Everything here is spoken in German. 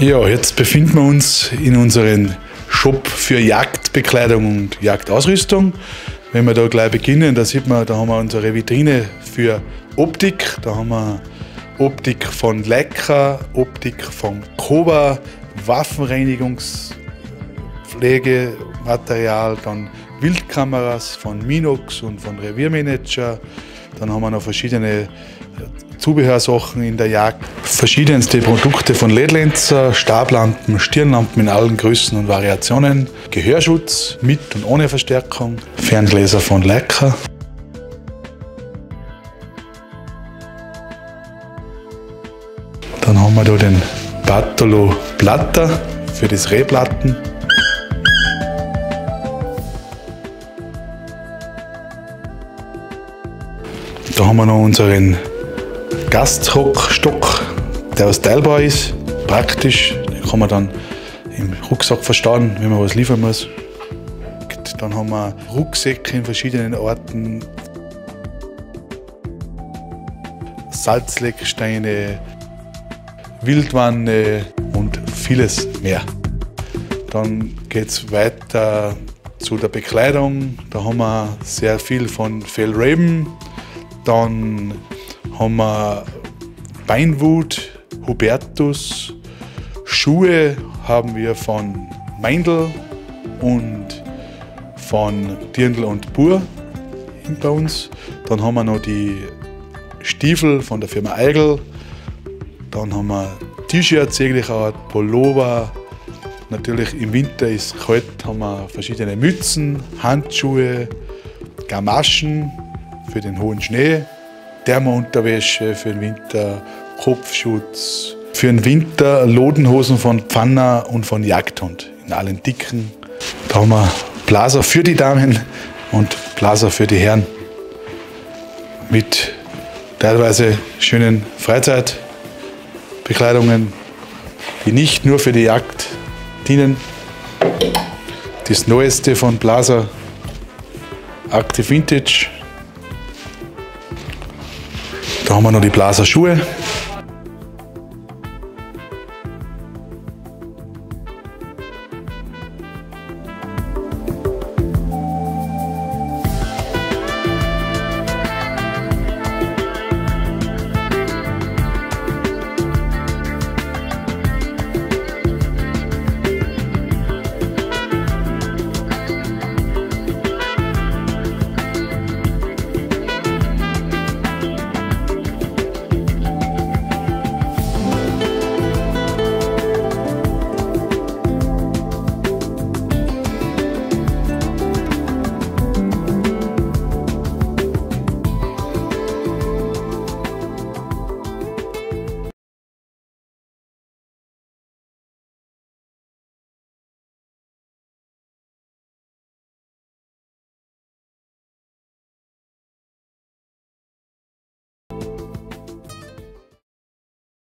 Ja, jetzt befinden wir uns in unserem Shop für Jagdbekleidung und Jagdausrüstung. Wenn wir da gleich beginnen, da sieht man, da haben wir unsere Vitrine für Optik. Da haben wir Optik von Leica, Optik von Koba, Waffenreinigungspflegematerial, dann Wildkameras von Minox und von Reviermanager. Dann haben wir noch verschiedene Zubehörsachen in der Jagd. Verschiedenste Produkte von LED-Lenzer, Stablampen, Stirnlampen in allen Größen und Variationen, Gehörschutz mit und ohne Verstärkung, Ferngläser von Leica. Dann haben wir da den Bartolo Platter für das Rehplatten. Da haben wir noch unseren Gastrockstock, der aus teilbar ist, praktisch. Den kann man dann im Rucksack verstauen, wenn man was liefern muss. Dann haben wir Rucksäcke in verschiedenen Orten, Salzlecksteine, Wildwanne und vieles mehr. Dann geht es weiter zu der Bekleidung. Da haben wir sehr viel von Fellraven. Dann haben wir Beinwut, Hubertus, Schuhe haben wir von Meindl und von Dirndl und Bur bei uns. Dann haben wir noch die Stiefel von der Firma Eigel. Dann haben wir T-Shirts jeglicher Art, Pullover. Natürlich im Winter ist es kalt, haben wir verschiedene Mützen, Handschuhe, Gamaschen für den hohen Schnee. Thermounterwäsche für den Winter, Kopfschutz. Für den Winter Lodenhosen von Pfanner und von Jagdhund in allen Dicken. Da haben wir Blaser für die Damen und Blaser für die Herren. Mit teilweise schönen Freizeitbekleidungen, die nicht nur für die Jagd dienen. Das neueste von Blaser Active Vintage da haben wir noch die Blaser Schuhe